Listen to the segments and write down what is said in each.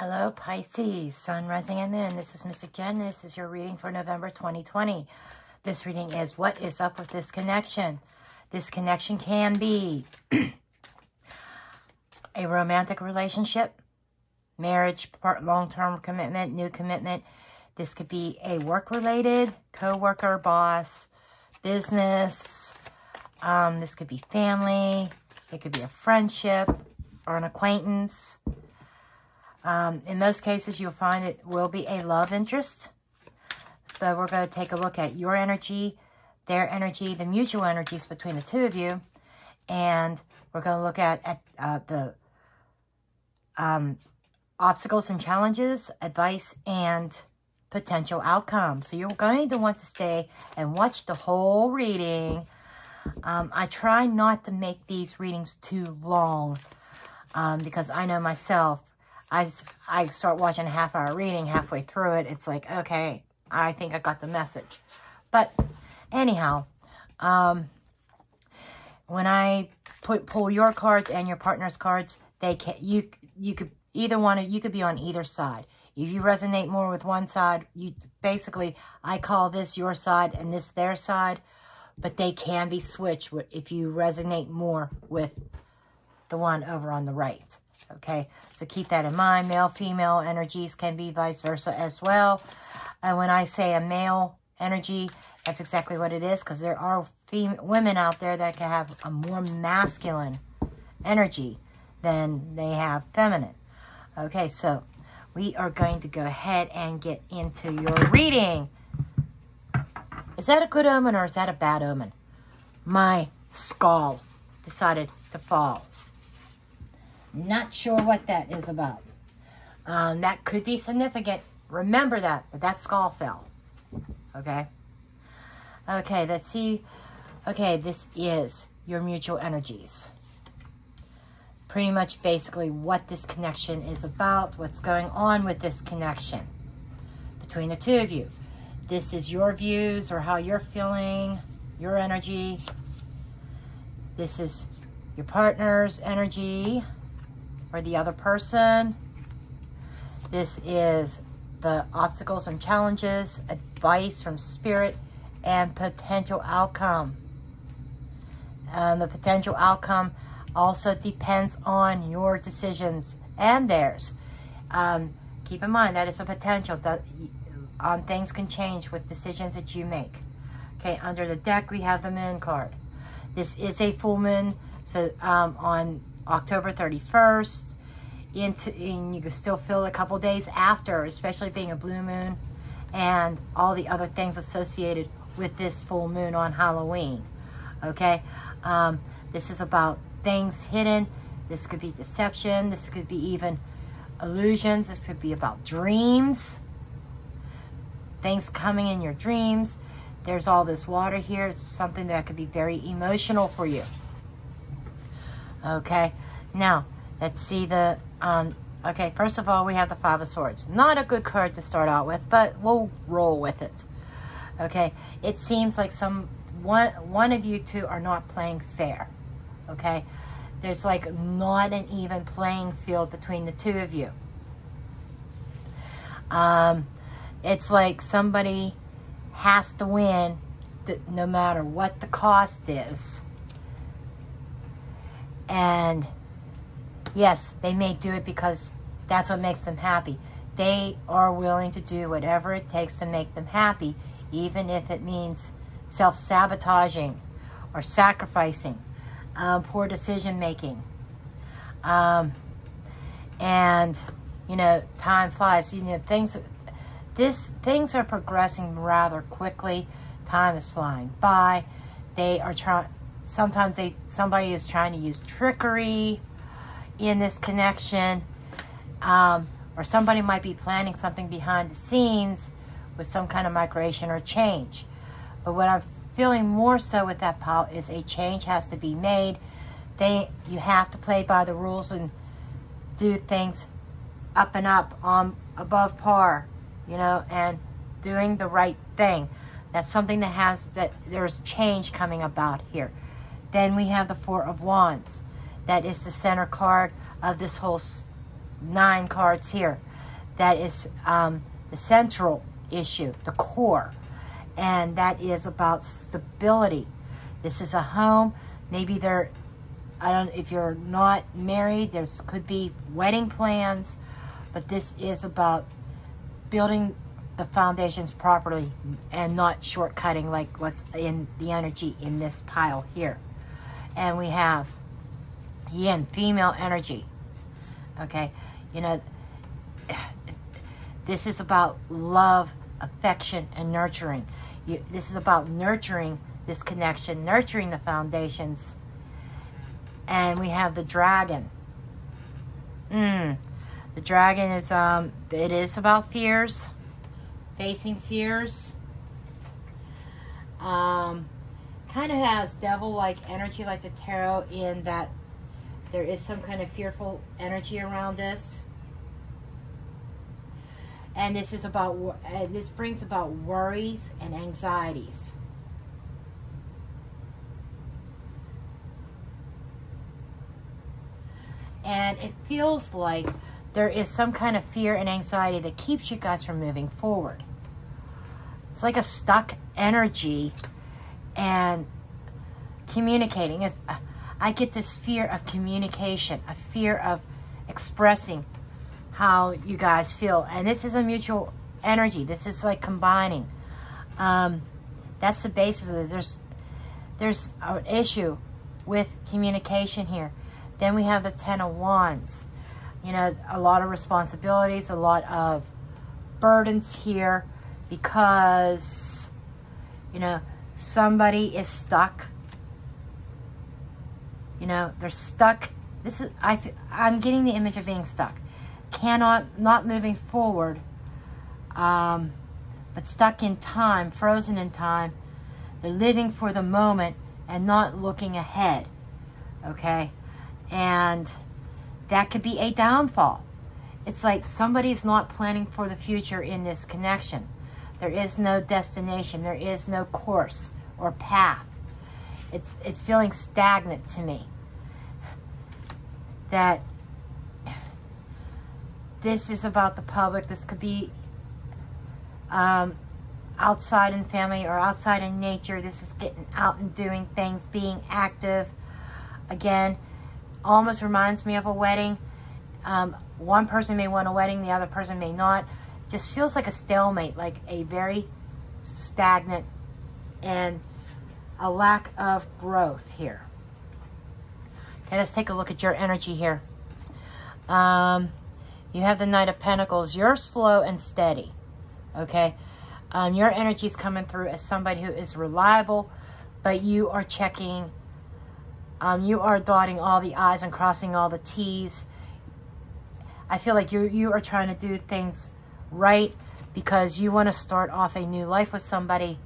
Hello, Pisces, Sun, Rising, and Moon. This is Mystic Jenn. This is your reading for November 2020. This reading is What is Up with This Connection? This connection can be a romantic relationship, marriage, long-term commitment, new commitment. This could be a work-related, co-worker, boss, business. Um, this could be family. It could be a friendship or an acquaintance um, in most cases, you'll find it will be a love interest. So we're going to take a look at your energy, their energy, the mutual energies between the two of you. And we're going to look at, at uh, the um, obstacles and challenges, advice, and potential outcomes. So you're going to want to stay and watch the whole reading. Um, I try not to make these readings too long um, because I know myself I, I start watching a half hour reading halfway through it. It's like, okay, I think I got the message. But anyhow, um, when I put pull your cards and your partner's cards, they can you you could either one you could be on either side. If you resonate more with one side, you basically I call this your side and this their side, but they can be switched if you resonate more with the one over on the right. Okay, so keep that in mind. Male, female energies can be vice versa as well. And when I say a male energy, that's exactly what it is because there are women out there that can have a more masculine energy than they have feminine. Okay, so we are going to go ahead and get into your reading. Is that a good omen or is that a bad omen? My skull decided to fall. Not sure what that is about. Um, that could be significant. Remember that, that that skull fell. Okay? Okay, let's see. Okay, this is your mutual energies. Pretty much basically what this connection is about, what's going on with this connection between the two of you. This is your views or how you're feeling, your energy. This is your partner's energy or the other person. This is the obstacles and challenges, advice from spirit, and potential outcome. And the potential outcome also depends on your decisions and theirs. Um, keep in mind that is a potential that um, things can change with decisions that you make. Okay, under the deck we have the moon card. This is a full moon, so um, on October 31st. Into, and you can still feel it a couple days after, especially being a blue moon and all the other things associated with this full moon on Halloween. Okay? Um, this is about things hidden. This could be deception. This could be even illusions. This could be about dreams. Things coming in your dreams. There's all this water here. It's something that could be very emotional for you. Okay? Now, let's see the, um, okay, first of all, we have the Five of Swords. Not a good card to start out with, but we'll roll with it. Okay, it seems like some, one, one of you two are not playing fair. Okay, there's like not an even playing field between the two of you. Um, it's like somebody has to win no matter what the cost is. And Yes, they may do it because that's what makes them happy. They are willing to do whatever it takes to make them happy, even if it means self-sabotaging or sacrificing, um, poor decision-making. Um, and, you know, time flies. You know, things, this, things are progressing rather quickly. Time is flying by. They are trying, sometimes they, somebody is trying to use trickery, in this connection. Um, or somebody might be planning something behind the scenes with some kind of migration or change. But what I'm feeling more so with that pile is a change has to be made. They, you have to play by the rules and do things up and up on above par, you know, and doing the right thing. That's something that has, that there's change coming about here. Then we have the Four of Wands that is the center card of this whole nine cards here. That is um, the central issue, the core. And that is about stability. This is a home. Maybe there, I don't, if you're not married, there's could be wedding plans, but this is about building the foundations properly and not shortcutting like what's in the energy in this pile here. And we have yin, female energy. Okay, you know, this is about love, affection, and nurturing. You, this is about nurturing this connection, nurturing the foundations. And we have the dragon. Mm. The dragon is, um, it is about fears, facing fears. Um, kind of has devil-like energy like the tarot in that there is some kind of fearful energy around this. And this is about, uh, this brings about worries and anxieties. And it feels like there is some kind of fear and anxiety that keeps you guys from moving forward. It's like a stuck energy and communicating is I get this fear of communication, a fear of expressing how you guys feel. And this is a mutual energy. This is like combining. Um, that's the basis of this. There's, there's an issue with communication here. Then we have the Ten of Wands. You know, a lot of responsibilities, a lot of burdens here because, you know, somebody is stuck you know, they're stuck. This is, I, I'm getting the image of being stuck. Cannot, not moving forward, um, but stuck in time, frozen in time. They're living for the moment and not looking ahead, okay? And that could be a downfall. It's like somebody's not planning for the future in this connection. There is no destination. There is no course or path. It's, it's feeling stagnant to me. That this is about the public. This could be um, outside in family or outside in nature. This is getting out and doing things, being active. Again, almost reminds me of a wedding. Um, one person may want a wedding, the other person may not. Just feels like a stalemate, like a very stagnant and a lack of growth here. Okay, let's take a look at your energy here. Um, you have the Knight of Pentacles. You're slow and steady, okay? Um, your energy is coming through as somebody who is reliable, but you are checking, um, you are dotting all the I's and crossing all the T's. I feel like you you are trying to do things right because you want to start off a new life with somebody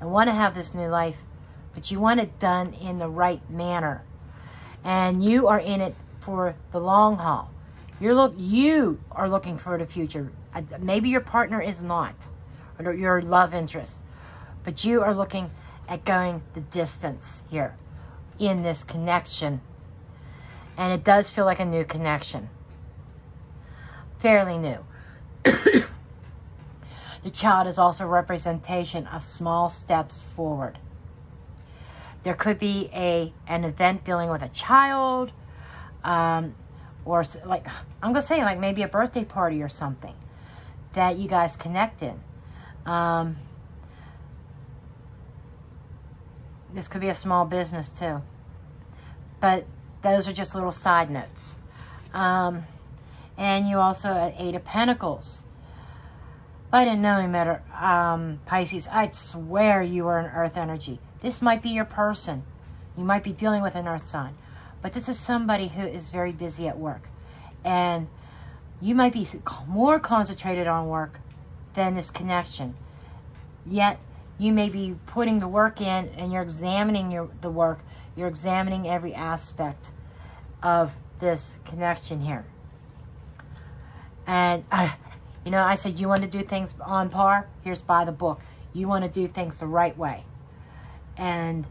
and want to have this new life, but you want it done in the right manner. And you are in it for the long haul. You're look, you are looking for the future. Maybe your partner is not, or your love interest, but you are looking at going the distance here in this connection. And it does feel like a new connection. Fairly new. The child is also representation of small steps forward. There could be a an event dealing with a child, um, or like, I'm to say like maybe a birthday party or something that you guys connect in. Um, this could be a small business too. But those are just little side notes. Um, and you also, at Eight of Pentacles. If I didn't know him better, um, Pisces, I'd swear you were an earth energy. This might be your person. You might be dealing with an earth sign. But this is somebody who is very busy at work. And you might be more concentrated on work than this connection. Yet, you may be putting the work in and you're examining your the work. You're examining every aspect of this connection here. And uh, you know, I said, you want to do things on par? Here's by the book. You want to do things the right way. And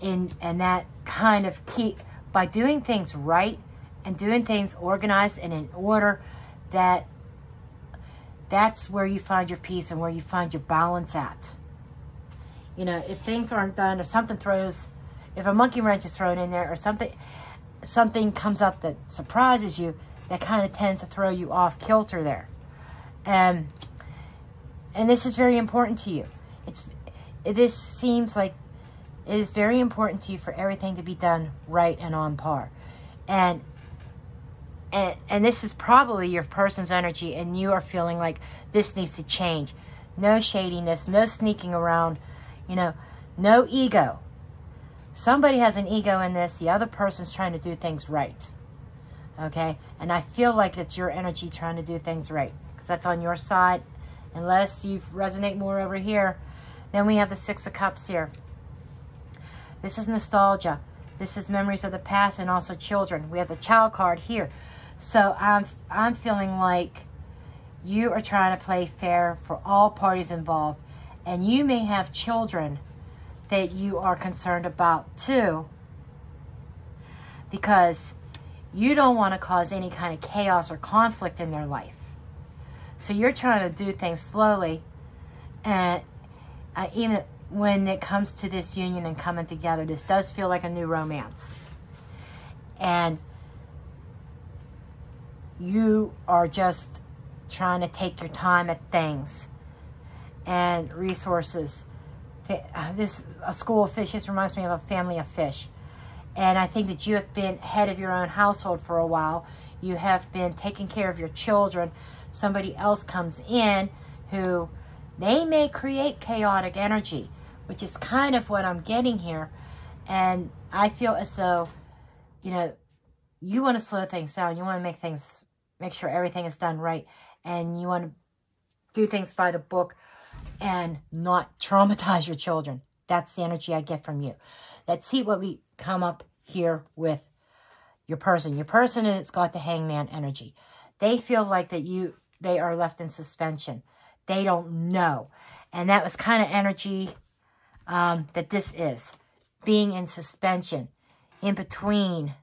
in and that kind of keep by doing things right and doing things organized and in order that that's where you find your peace and where you find your balance at. You know, if things aren't done or something throws, if a monkey wrench is thrown in there or something, something comes up that surprises you, that kind of tends to throw you off kilter there. And, and this is very important to you. It's, this seems like it is very important to you for everything to be done right and on par. And and, and this is probably your person's energy and you are feeling like this needs to change. No shadiness, no sneaking around, you know, no ego. Somebody has an ego in this. The other person's trying to do things right. Okay? And I feel like it's your energy trying to do things right. Because that's on your side. Unless you resonate more over here. Then we have the Six of Cups here. This is nostalgia. This is memories of the past and also children. We have the child card here. So I'm, I'm feeling like you are trying to play fair for all parties involved. And you may have children that you are concerned about too. Because you don't want to cause any kind of chaos or conflict in their life. So you're trying to do things slowly. And uh, even when it comes to this union and coming together, this does feel like a new romance. And you are just trying to take your time at things and resources. Uh, this a school of fish. This reminds me of a family of fish. And I think that you have been head of your own household for a while. You have been taking care of your children. Somebody else comes in who they may create chaotic energy, which is kind of what I'm getting here. And I feel as though, you know, you want to slow things down. You want to make things make sure everything is done right. And you want to do things by the book and not traumatize your children. That's the energy I get from you. Let's see what we come up here with your person. Your person it's got the hangman energy. They feel like that you they are left in suspension. They don't know. And that was kind of energy um, that this is. Being in suspension. In between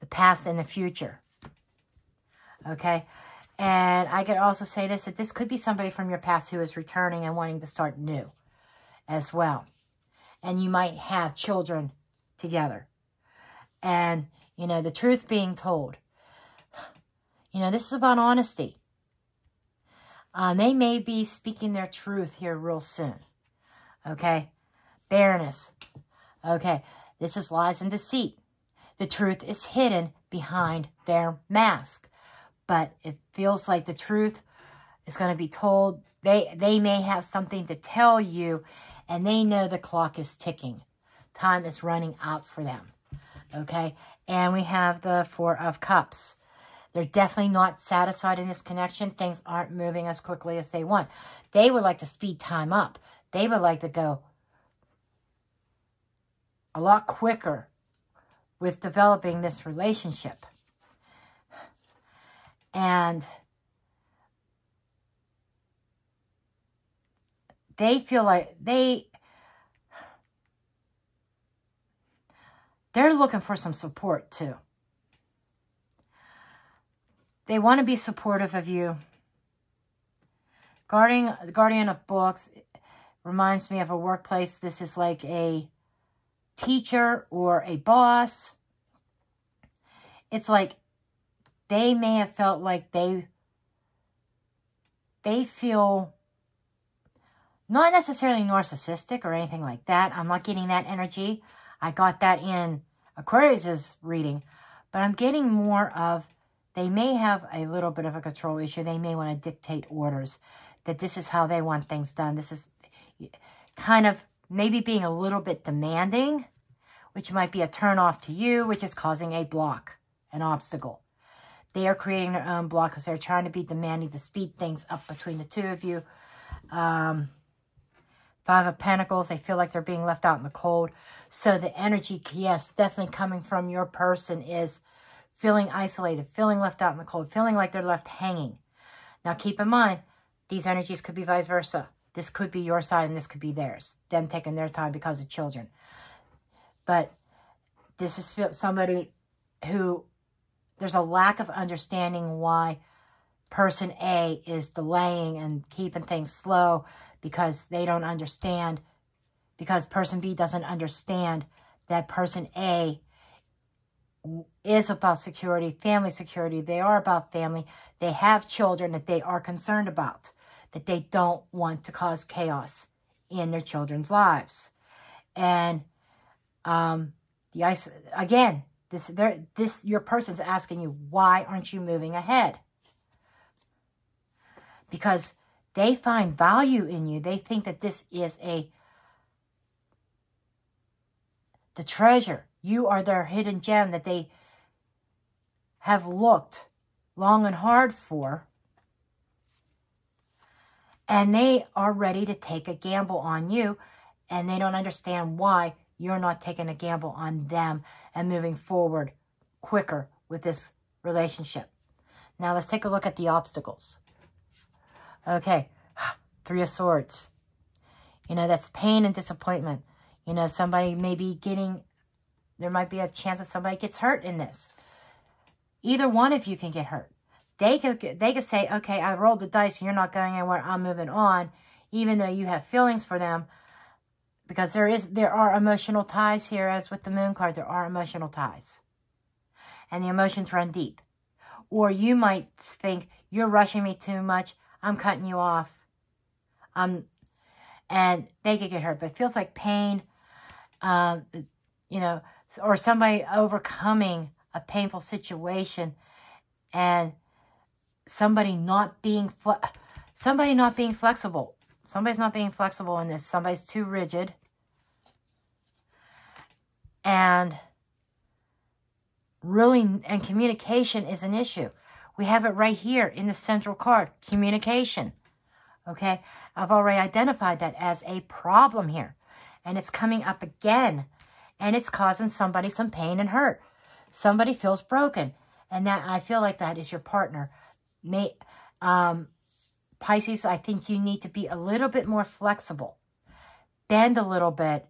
the past and the future okay? And I could also say this, that this could be somebody from your past who is returning and wanting to start new as well. And you might have children together. And, you know, the truth being told. You know, this is about honesty. Um, they may be speaking their truth here real soon. Okay? Bareness. Okay. This is lies and deceit. The truth is hidden behind their mask but it feels like the truth is going to be told. They, they may have something to tell you, and they know the clock is ticking. Time is running out for them. Okay? And we have the Four of Cups. They're definitely not satisfied in this connection. Things aren't moving as quickly as they want. They would like to speed time up. They would like to go a lot quicker with developing this relationship. And they feel like they they're looking for some support too. They want to be supportive of you. Guardian, the guardian of books reminds me of a workplace. This is like a teacher or a boss. It's like they may have felt like they they feel not necessarily narcissistic or anything like that. I'm not getting that energy. I got that in Aquarius's reading, but I'm getting more of they may have a little bit of a control issue. They may want to dictate orders that this is how they want things done. This is kind of maybe being a little bit demanding, which might be a turn off to you, which is causing a block, an obstacle. They are creating their own block because they're trying to be demanding to speed things up between the two of you. Um, Five of Pentacles, they feel like they're being left out in the cold. So the energy, yes, definitely coming from your person is feeling isolated, feeling left out in the cold, feeling like they're left hanging. Now keep in mind, these energies could be vice versa. This could be your side and this could be theirs. Them taking their time because of children. But this is somebody who there's a lack of understanding why person A is delaying and keeping things slow because they don't understand, because person B doesn't understand that person A is about security, family security. They are about family. They have children that they are concerned about, that they don't want to cause chaos in their children's lives. And um, the ice again, this there this your person's asking you, why aren't you moving ahead? Because they find value in you. They think that this is a the treasure. You are their hidden gem that they have looked long and hard for. And they are ready to take a gamble on you. And they don't understand why you're not taking a gamble on them and moving forward quicker with this relationship. Now let's take a look at the obstacles. Okay, Three of Swords. You know, that's pain and disappointment. You know, somebody may be getting, there might be a chance that somebody gets hurt in this. Either one of you can get hurt. They could, they could say, okay, I rolled the dice you're not going anywhere. I'm moving on. Even though you have feelings for them. Because there is, there are emotional ties here, as with the moon card, there are emotional ties. And the emotions run deep. Or you might think, you're rushing me too much. I'm cutting you off. Um, and they could get hurt. But it feels like pain, um, you know, or somebody overcoming a painful situation and somebody not being somebody not being flexible. Somebody's not being flexible in this. Somebody's too rigid. And really, and communication is an issue. We have it right here in the central card, communication. Okay, I've already identified that as a problem here. And it's coming up again. And it's causing somebody some pain and hurt. Somebody feels broken. And that I feel like that is your partner. May, um, Pisces, I think you need to be a little bit more flexible. Bend a little bit.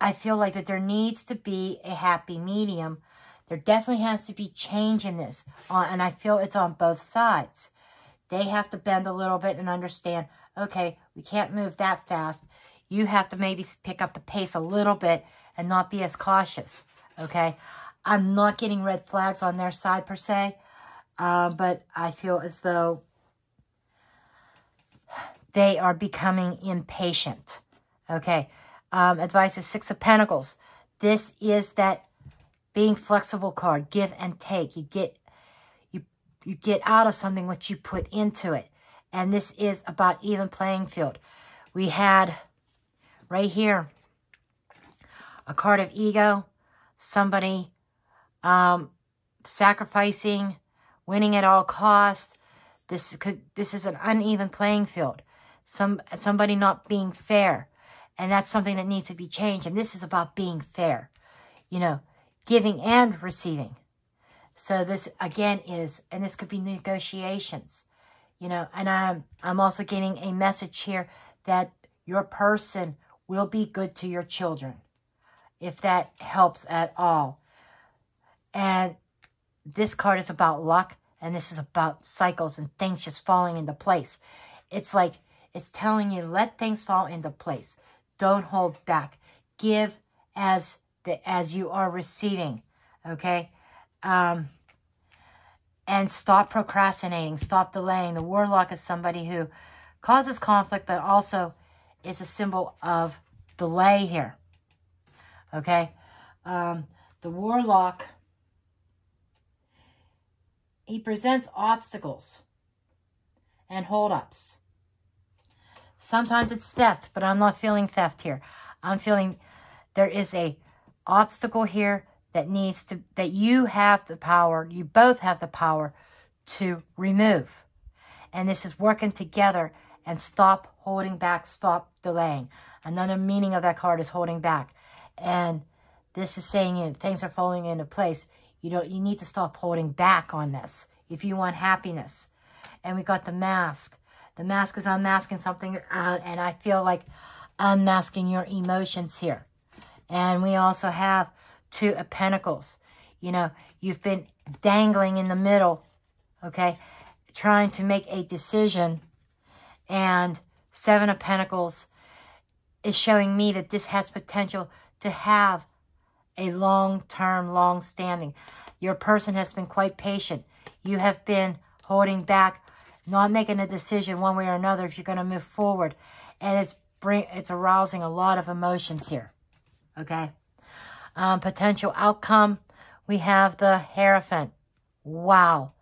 I feel like that there needs to be a happy medium. There definitely has to be change in this. Uh, and I feel it's on both sides. They have to bend a little bit and understand, okay, we can't move that fast. You have to maybe pick up the pace a little bit and not be as cautious, okay? I'm not getting red flags on their side per se, uh, but I feel as though they are becoming impatient, okay? Um, advice is Six of Pentacles. This is that being flexible card, give and take. You get you you get out of something what you put into it. And this is about even playing field. We had right here a card of ego, somebody um, sacrificing, winning at all costs. This could this is an uneven playing field. Some somebody not being fair. And that's something that needs to be changed. And this is about being fair. You know, giving and receiving. So this, again, is, and this could be negotiations, you know, and I'm, I'm also getting a message here that your person will be good to your children, if that helps at all. And this card is about luck, and this is about cycles and things just falling into place. It's like, it's telling you, let things fall into place. Don't hold back. Give as the as you are receiving, okay? Um, and stop procrastinating, stop delaying. The warlock is somebody who causes conflict, but also is a symbol of delay here. Okay? Um, the warlock, he presents obstacles and holdups. Sometimes it's theft, but I'm not feeling theft here. I'm feeling there is a obstacle here that needs to, that you have the power, you both have the power to remove. And this is working together and stop holding back, stop delaying. Another meaning of that card is holding back. And this is saying you know, things are falling into place. You don't, you need to stop holding back on this if you want happiness. And we got the mask. The mask is unmasking something, uh, and I feel like unmasking your emotions here. And we also have Two of Pentacles. You know, you've been dangling in the middle, okay, trying to make a decision. And Seven of Pentacles is showing me that this has potential to have a long-term, long-standing. Your person has been quite patient. You have been holding back, not making a decision one way or another if you're going to move forward. And it's bring it's arousing a lot of emotions here. Okay. Um, potential outcome. We have the Hierophant. Wow.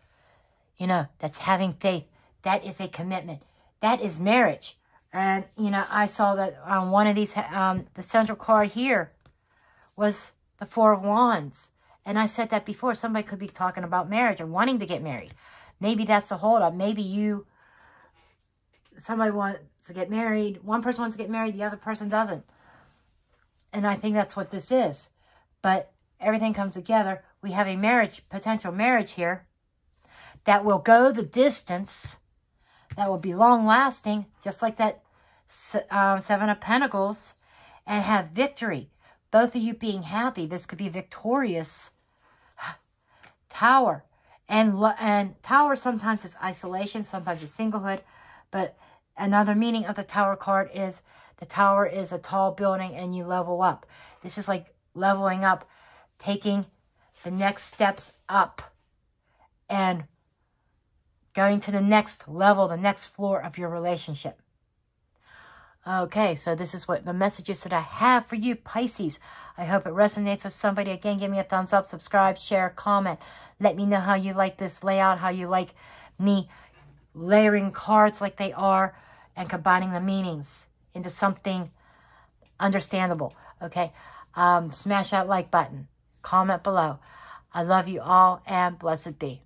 You know, that's having faith. That is a commitment. That is marriage. And, you know, I saw that on one of these, um, the central card here was the Four of Wands. And I said that before. Somebody could be talking about marriage or wanting to get married. Maybe that's a holdup. Maybe you, somebody wants to get married. One person wants to get married. The other person doesn't. And I think that's what this is. But everything comes together. We have a marriage, potential marriage here that will go the distance, that will be long-lasting, just like that um, Seven of Pentacles, and have victory. Both of you being happy. This could be victorious. Tower. And, and tower sometimes is isolation, sometimes it's singlehood. But another meaning of the tower card is the tower is a tall building and you level up. This is like leveling up, taking the next steps up and going to the next level, the next floor of your relationship. Okay, so this is what the messages that I have for you, Pisces. I hope it resonates with somebody. Again, give me a thumbs up, subscribe, share, comment. Let me know how you like this layout, how you like me layering cards like they are and combining the meanings into something understandable. Okay, um, smash that like button. Comment below. I love you all and blessed be.